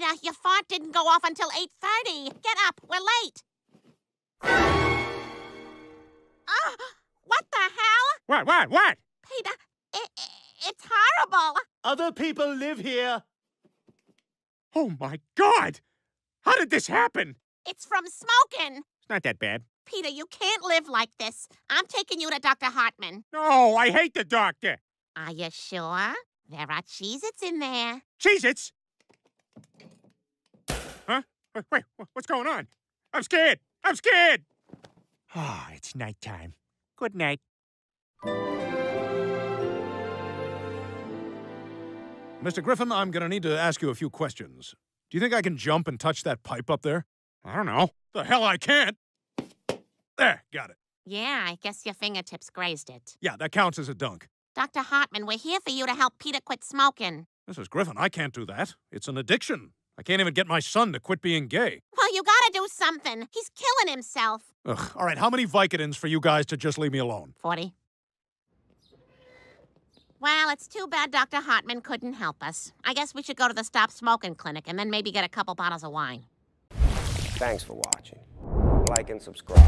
Peter, your fart didn't go off until 8.30. Get up, we're late. Ah, what the hell? What, what, what? Peter, i i it's horrible. Other people live here. Oh my god! How did this happen? It's from smoking. It's not that bad. Peter, you can't live like this. I'm taking you to Dr. Hartman. No, I hate the doctor. Are you sure? There are Cheez-Its in there. Cheez-Its? Huh? Wait, wait, what's going on? I'm scared. I'm scared. Ah, oh, it's nighttime. Good night. Mr. Griffin, I'm gonna need to ask you a few questions. Do you think I can jump and touch that pipe up there? I don't know. The hell I can't! There, got it. Yeah, I guess your fingertips grazed it. Yeah, that counts as a dunk. Dr. Hartman, we're here for you to help Peter quit smoking. Mrs. Griffin, I can't do that. It's an addiction. I can't even get my son to quit being gay. Well, you gotta do something. He's killing himself. Ugh. All right, how many Vicodins for you guys to just leave me alone? 40. Well, it's too bad Dr. Hartman couldn't help us. I guess we should go to the Stop Smoking Clinic and then maybe get a couple bottles of wine. Thanks for watching. Like and subscribe.